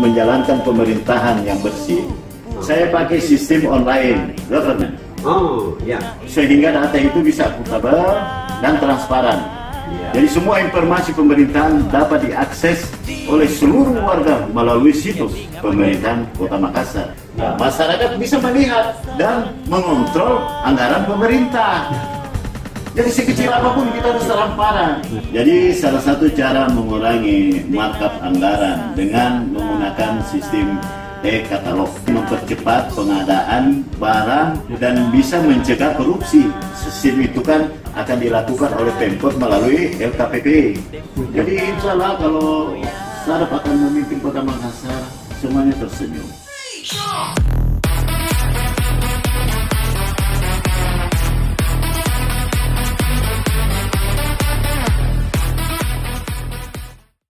untuk menjalankan pemerintahan yang bersih, saya pakai sistem online government. Oh, ya. Sehingga data itu bisa akuntabel dan transparan. Ya. Jadi semua informasi pemerintahan dapat diakses oleh seluruh warga melalui situs pemerintahan Kota Makassar. Nah, masyarakat bisa melihat dan mengontrol anggaran pemerintah. Jadi sekecil apa pun kita harus transparan. Jadi salah satu cara mengurangi markup anggaran dengan menggunakan sistem e-katalog mempercepat pengadaan barang dan bisa mencegah korupsi. Sistem itu kan akan dilakukan oleh Pemkot melalui LKPP. Jadi insya Allah kalau Sarap akan memimpin kota Makassar, semuanya tersenyum.